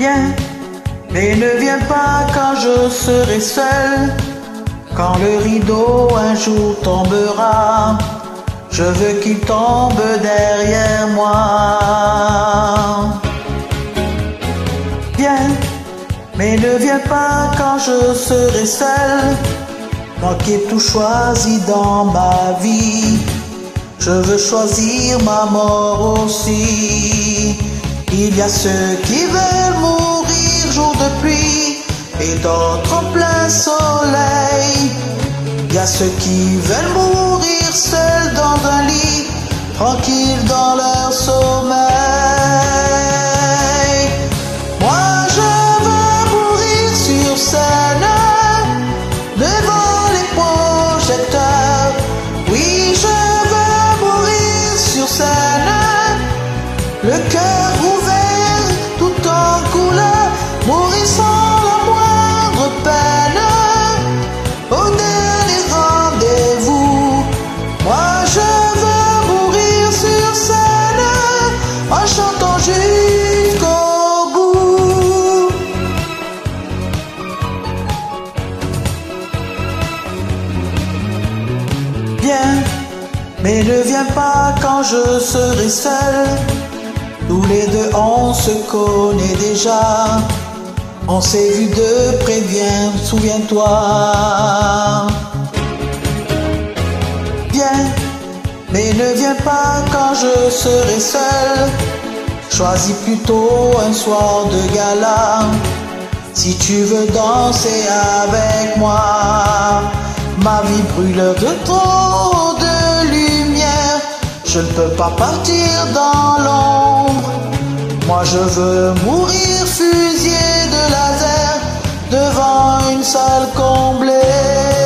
Viens, mais ne viens pas quand je serai seul. Quand le rideau un jour tombera, je veux qu'il tombe derrière moi. Viens, mais ne viens pas quand je serai seul. Moi qui ai tout choisi dans ma vie, je veux choisir ma mort aussi. Il y a ceux qui veulent d'autres en plein soleil. Il y a ceux qui veulent mourir seuls dans un lit, tranquilles dans leur sommeil. Mais ne viens pas quand je serai seul. Tous les deux on se connaît déjà. On s'est vu de près, viens, souviens-toi. Viens, mais ne viens pas quand je serai seul. Choisis plutôt un soir de gala. Si tu veux danser avec moi, ma vie brûle de trop. Je ne peux pas partir dans l'ombre. Moi je veux mourir fusillé de laser devant une salle comblée.